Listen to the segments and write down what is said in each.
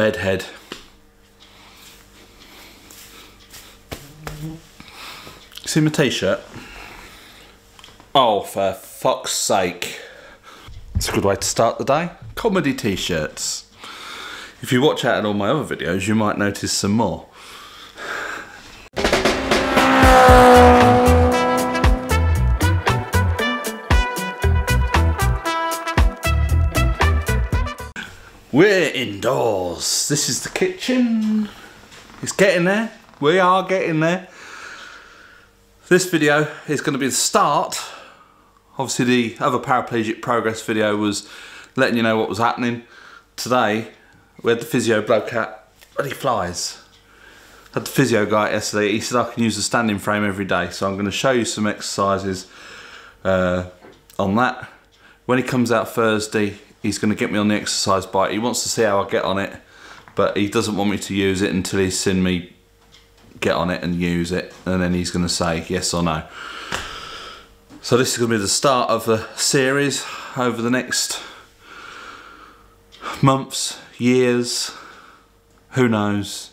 bedhead. See my t-shirt? Oh, for fuck's sake. It's a good way to start the day. Comedy t-shirts. If you watch out at all my other videos, you might notice some more. Indoors. This is the kitchen. It's getting there. We are getting there. This video is going to be the start. Obviously the other paraplegic progress video was letting you know what was happening. Today we had the physio bloke out, but he flies. Had the physio guy yesterday, he said I can use the standing frame every day. So I'm going to show you some exercises uh, on that. When he comes out Thursday, he's going to get me on the exercise bike. He wants to see how I get on it, but he doesn't want me to use it until he's seen me get on it and use it, and then he's going to say yes or no. So this is going to be the start of a series over the next months, years, who knows.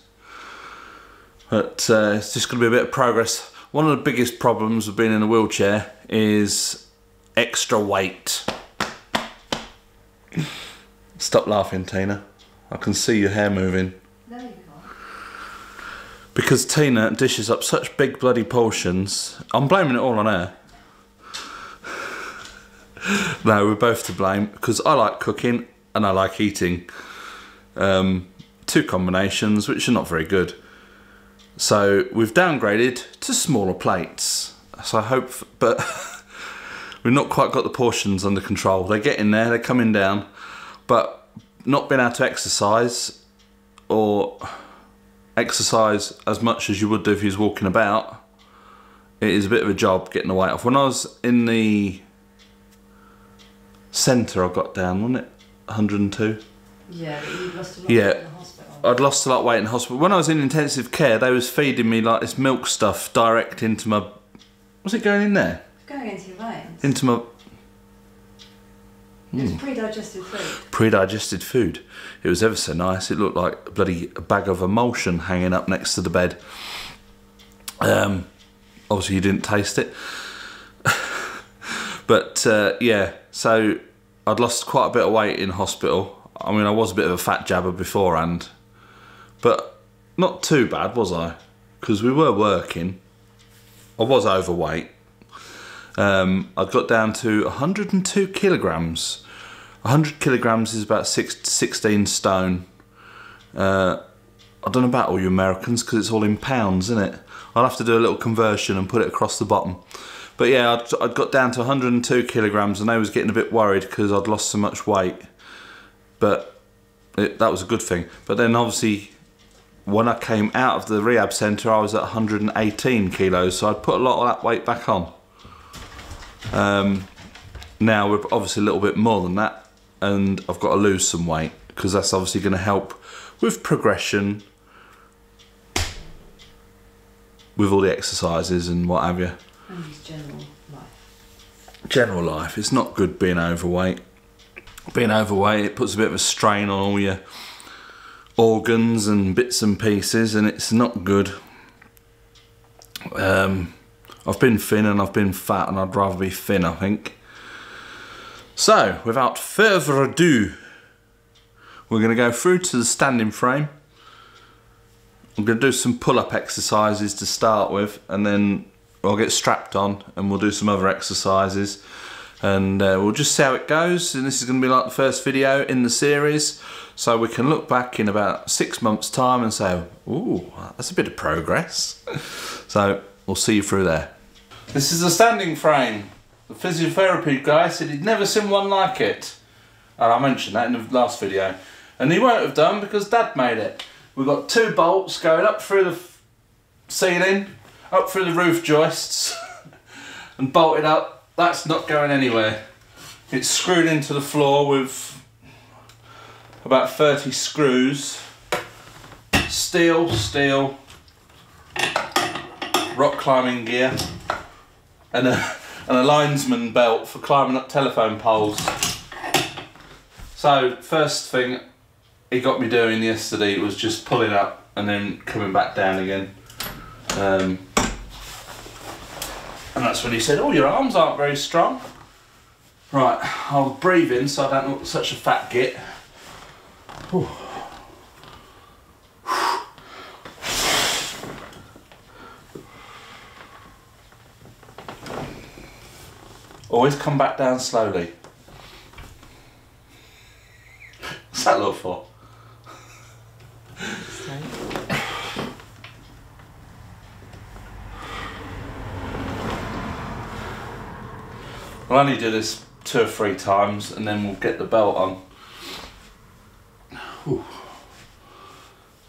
But uh, it's just going to be a bit of progress. One of the biggest problems with being in a wheelchair is extra weight. Stop laughing, Tina. I can see your hair moving. No, you can't. Because Tina dishes up such big bloody portions. I'm blaming it all on her. no, we're both to blame because I like cooking and I like eating. Um, two combinations which are not very good. So we've downgraded to smaller plates. So I hope, but we've not quite got the portions under control. They're getting there, they're coming down, but not being able to exercise or exercise as much as you would do if you was walking about, it is a bit of a job getting the weight off. When I was in the centre, I got down, wasn't it? 102. Yeah, but you lost a lot Yeah. in the hospital. I'd lost a lot of weight in hospital. When I was in intensive care, they was feeding me like this milk stuff direct into my. Was it going in there? Going into your veins. Into my It's Hmm. pre-digested food. pre-digested food. It was ever so nice. It looked like a bloody bag of emulsion hanging up next to the bed. Um, obviously you didn't taste it, but uh, yeah. So I'd lost quite a bit of weight in hospital. I mean, I was a bit of a fat jabber beforehand, but not too bad, was I? Because we were working. I was overweight. Um, I got down to 102 kilograms. 100 kilograms is about six, 16 stone. Uh, I don't know about all you Americans because it's all in pounds, isn't it? I'll have to do a little conversion and put it across the bottom. But yeah, I'd, I'd got down to 102 kilograms and I was getting a bit worried because I'd lost so much weight. But it, that was a good thing. But then obviously, when I came out of the rehab centre, I was at 118 kilos, so I'd put a lot of that weight back on. Um, now we're obviously a little bit more than that, and I've got to lose some weight because that's obviously going to help with progression, with all the exercises and what have you. And just general life. General life, it's not good being overweight. Being overweight, it puts a bit of a strain on all your organs and bits and pieces, and it's not good. Um, I've been thin and I've been fat, and I'd rather be thin, I think. So, without further ado, we're going to go through to the standing frame. I'm going to do some pull up exercises to start with, and then I'll get strapped on and we'll do some other exercises. And uh, we'll just see how it goes. And this is going to be like the first video in the series. So we can look back in about six months' time and say, ooh, that's a bit of progress. so we'll see you through there. This is a standing frame. The physiotherapy guy said he'd never seen one like it. And I mentioned that in the last video. And he won't have done because Dad made it. We've got two bolts going up through the ceiling, up through the roof joists, and bolted up. That's not going anywhere. It's screwed into the floor with about 30 screws. Steel, steel, rock climbing gear, and a, and a linesman belt for climbing up telephone poles. So, first thing, he got me doing yesterday was just pulling up and then coming back down again. Um, and that's when he said, "Oh, your arms aren't very strong." Right, I'll breathe in so I don't look such a fat git. Whew. Always come back down slowly. What's that look for? We'll only do this two or three times and then we'll get the belt on. Whew.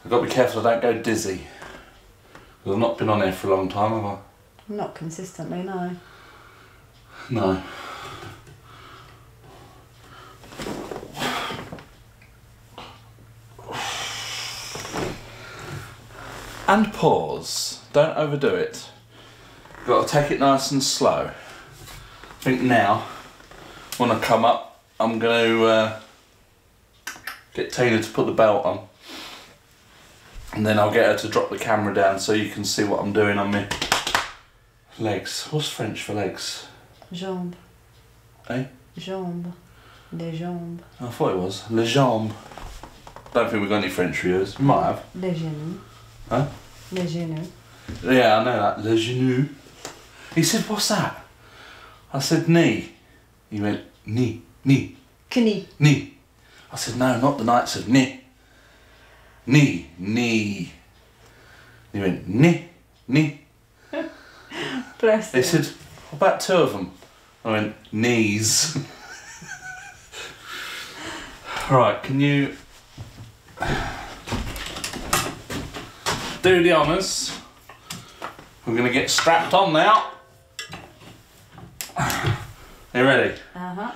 I've got to be careful I don't go dizzy. I've not been on here for a long time, have I? Not consistently, no. No. And pause. Don't overdo it. Got to take it nice and slow. I think now, when I come up, I'm going to uh, get Taylor to put the belt on. And then I'll get her to drop the camera down so you can see what I'm doing on my legs. What's French for legs? Jambes. Eh? Jambes. Les jambes. I thought it was. Les jambes. Don't think we've got any French viewers. We might have. Les genoux. Huh? Les genoux. Yeah, I know that. Les genou. He said, what's that? I said, knee. He went, knee, knee, Knie. knee. I said, no, not the Knights of Knee. Knee, knee. He went, knee, knee. Bless They said, about two of them? I went, knees. right, can you do the honours? We're going to get strapped on now. Are You ready? Uh-huh.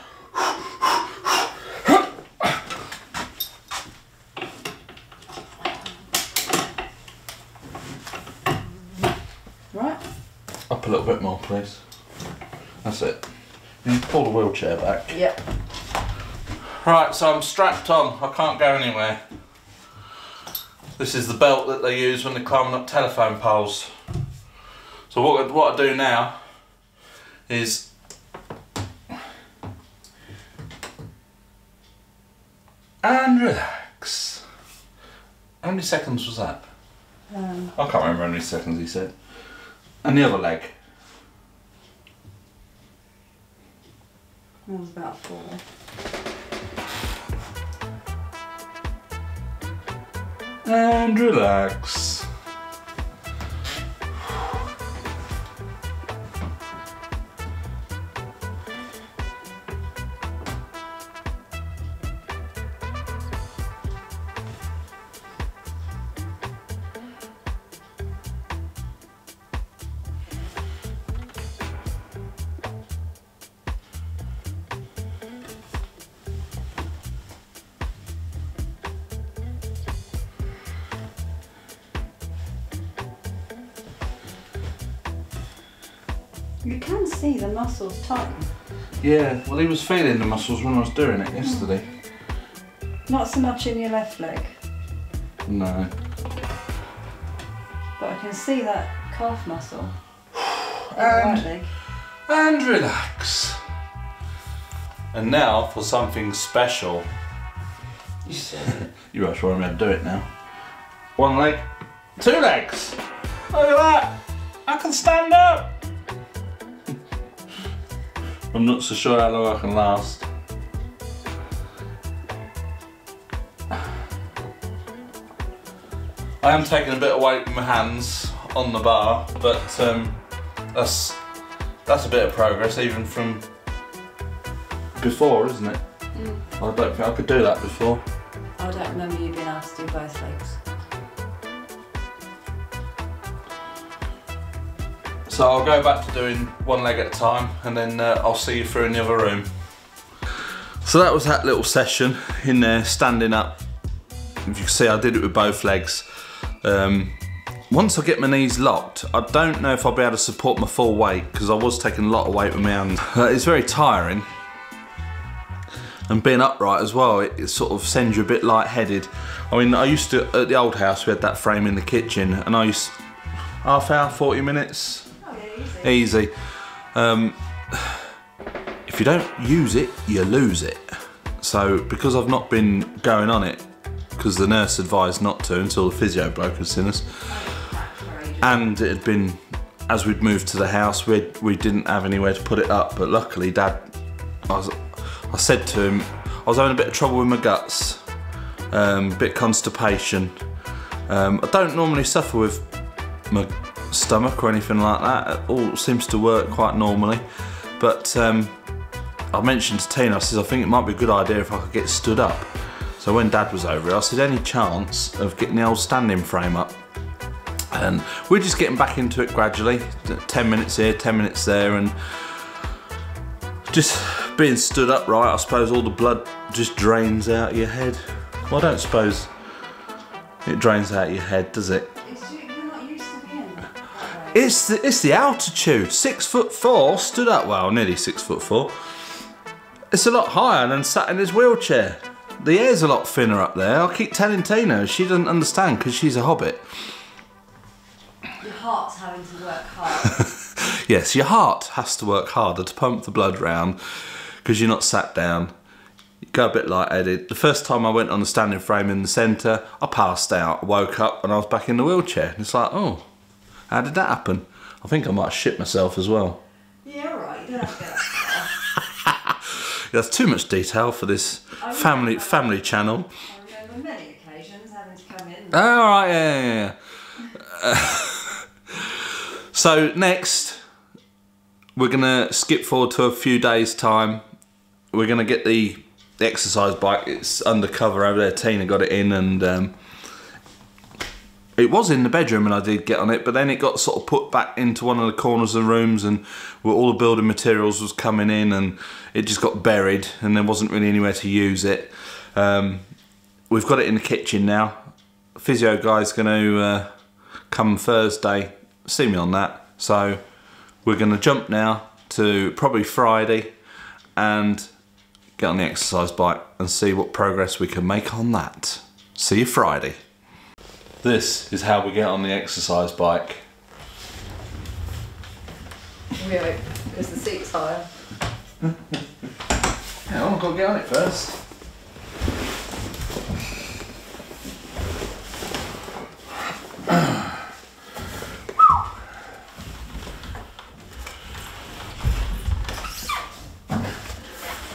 Right. Up a little bit more, please. That's it. You pull the wheelchair back. Yep. Right, so I'm strapped on. I can't go anywhere. This is the belt that they use when they're climbing up telephone poles. So what, I- what I do now is and relax. How many seconds was that? Um, I can't remember how many seconds he said. And the other leg. Was about four. And relax. You can see the muscles tighten. Yeah, well, he was feeling the muscles when I was doing it yesterday. Not so much in your left leg, No. but I can see that calf muscle. And- right leg. And relax. And now for something special. You said. You are sure I'm going to do it now. One leg, two legs. Look at that. I can stand up. I'm not so sure how long I can last. I am taking a bit of weight with my hands on the bar, but um, that's that's a bit of progress even from before, isn't it? I don't think I could do that before. I don't remember you being asked to do both legs. So I'll go back to doing one leg at a time and then uh, I'll see you through in the other room. So that was that little session in there, standing up. If you can see, I did it with both legs. Um, once I get my knees locked, I don't know if I'll be able to support my full weight because I was taking a lot of weight with my hands. Uh, it's very tiring. and being upright as well, it, it sort of sends you a bit lightheaded. I mean, I used to at the old house we had that frame in the kitchen, and I used half hour, forty minutes, yeah, easy. Um, if you don't use it, you lose it. So because I've not been going on it, because the nurse advised not to until the physio broke us in us, and it had been as we'd moved to the house, we we didn't have anywhere to put it up. But luckily, Dad, I was, I said to him, I was having a bit of trouble with my guts, um, bit constipation. Um, I don't normally suffer with my stomach or anything like that. It all seems to work quite normally. But um, I mentioned to Tina, I said, I think it might be a good idea if I could get stood up. So when Dad was over, I said, any chance of getting the old standing frame up? And we're just getting back into it gradually. 10 minutes here, 10 minutes there, and just being stood upright, I suppose all the blood just drains out of your head. Well, I don't suppose it drains out of your head, does it? It's the, it's the altitude. Six foot four, stood up, well, nearly six foot four. It's a lot higher than sat in his wheelchair. The air's a lot thinner up there. I keep telling Tina, she doesn't understand because she's a hobbit. Your heart's having to work hard. Yes, your heart has to work harder to pump the blood round because you're not sat down. You go a bit light-headed. The first time I went on the standing frame in the centre, I passed out. I woke up and I was back in the wheelchair. It's like, oh, how did that happen? I think I might have shit myself as well. yeah, right. You don't have to go that. That's too much detail for this family family channel. I remember many occasions having to come in. Oh, all right, yeah, yeah, yeah. Uh, so next, we're gonna skip forward to a few days' time. We're gonna get the, the exercise bike. It's undercover over there. Tina got it in, and um, it was in the bedroom, and I did get on it. But then it got sort of put back into one of the corners of the rooms, and where all the building materials was coming in, and it just got buried, and there wasn't really anywhere to use it. Um, we've got it in the kitchen now. Physio guy's going to uh, come Thursday, see me on that. So we're going to jump now to probably Friday and get on the exercise bike and see what progress we can make on that. See you Friday. This is how we get on the exercise bike. Really? Because the seat's higher. Hang on, I've got to get on it first.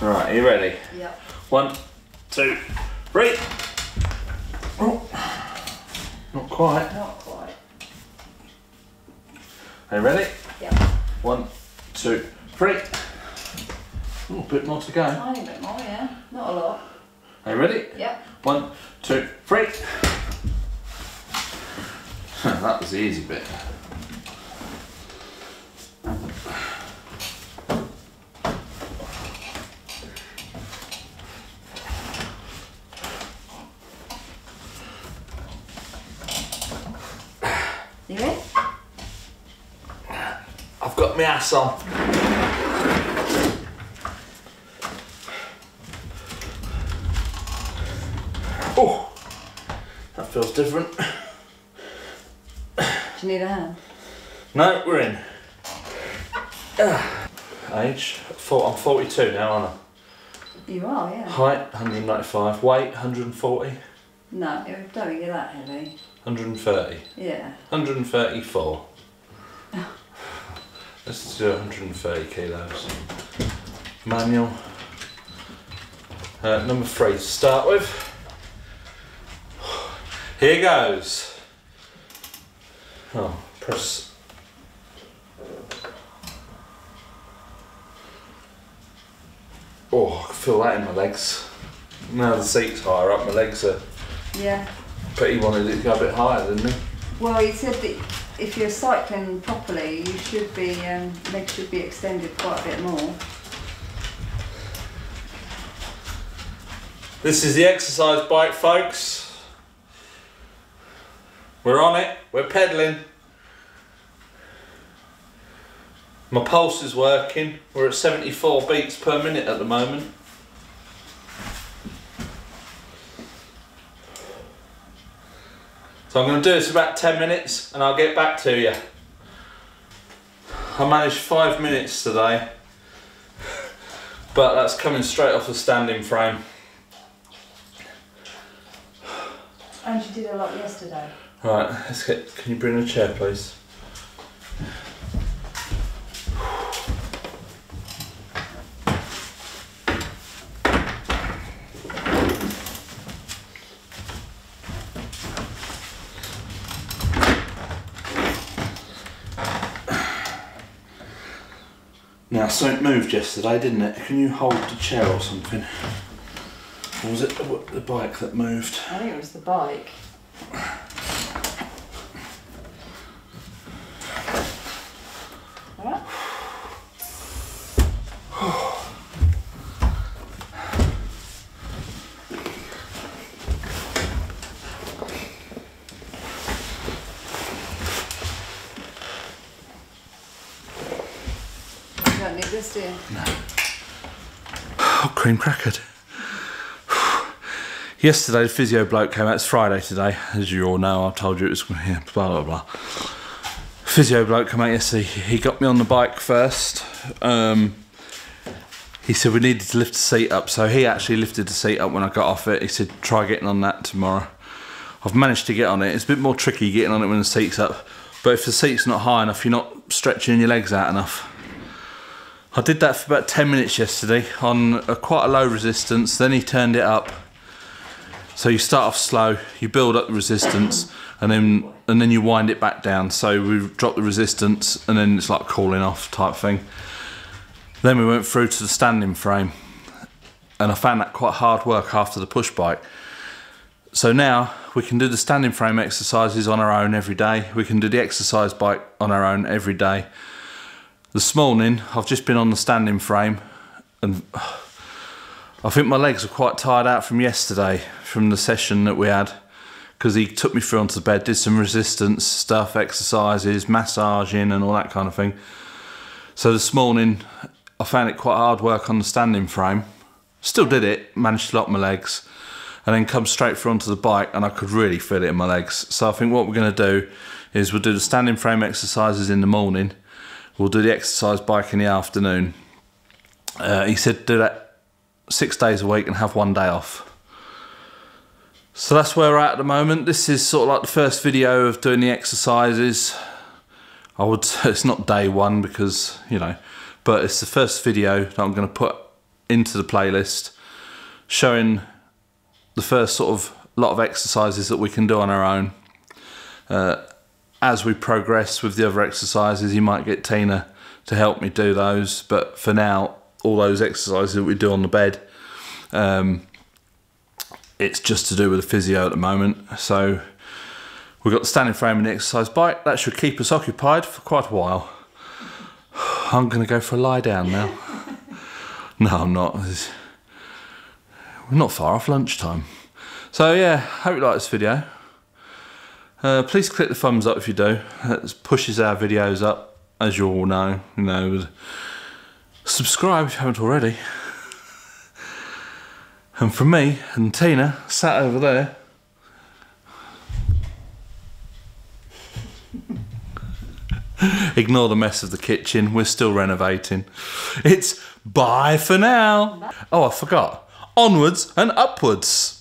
Right, are you ready? Yep. One, two, three. Not quite. Not quite. Are you ready? Yep. One, two, three. Oh, a bit more to go. Tiny bit more, yeah. Not a lot. Are you ready? Yep. One, two, three. that was the easy bit. You in? I've got my ass on. Oh, that feels different. Do you need a hand? No, we're in. Age, four, I'm 42 now, aren't I? You are, yeah. Height, 195. Weight, 140. No, don't you're that heavy. 130. Yeah. 134. Let's do 130 kilos. Manual. Uh, number three to start with. Here goes. Oh, press. Oh, I can feel that in my legs. Now the seat's higher up, my legs are. Yeah. But he wanted it to go a bit higher, didn't he? Well, he said that if you're cycling properly, you should be um, legs should be extended quite a bit more. This is the exercise bike, folks. We're on it, we're pedaling. My pulse is working. We're at 74 beats per minute at the moment. So I'm going to do this about 10 minutes and I'll get back to you. I managed five minutes today, but that's coming straight off the standing frame. And you did a lot yesterday. Right, let's get, can you bring a chair please? Now, something moved yesterday, didn't it? Can you hold the chair or something? Or was it the, the bike that moved? I think it was the bike. You you? Oh, cream crackered. Yesterday, the physio bloke came out. It's Friday today, as you all know. I told you it was yeah, blah blah blah. Physio bloke came out yesterday. He got me on the bike first. Um, he said we needed to lift the seat up, so he actually lifted the seat up when I got off it. He said try getting on that tomorrow. I've managed to get on it. It's a bit more tricky getting on it when the seat's up, but if the seat's not high enough, you're not stretching your legs out enough. I did that for about 10 minutes yesterday on a quite a low resistance, then he turned it up. So you start off slow, you build up the resistance, and then and then you wind it back down. So we dropped the resistance, and then it's like cooling off type thing. Then we went through to the standing frame, and I found that quite hard work after the push bike. So now we can do the standing frame exercises on our own every day. We can do the exercise bike on our own every day. This morning, I've just been on the standing frame, and I think my legs are quite tired out from yesterday, from the session that we had, because he took me through onto the bed, did some resistance stuff, exercises, massaging, and all that kind of thing. So this morning, I found it quite hard work on the standing frame. Still did it, managed to lock my legs, and then come straight through onto the bike, and I could really feel it in my legs. So I think what we're going to do is we'll do the standing frame exercises in the morning. We'll do the exercise bike in the afternoon. Uh, he said do that six days a week and have one day off. So that's where we're at at the moment. This is sort of like the first video of doing the exercises. I would say it's not day one because, you know, but it's the first video that I'm going to put into the playlist showing the first sort of lot of exercises that we can do on our own. Uh, as we progress with the other exercises, you might get Tina to help me do those. But for now, all those exercises that we do on the bed, um, it's just to do with the physio at the moment. So we've got the standing frame and the exercise bike. That should keep us occupied for quite a while. I'm going to go for a lie down now. no, I'm not. We're not far off lunchtime. So yeah, hope you like this video. Uh, please click the thumbs up if you do. It pushes our videos up, as you all know. You know, subscribe if you haven't already. And from me and Tina, sat over there. Ignore the mess of the kitchen. We're still renovating. It's bye for now. Oh, I forgot. Onwards and upwards.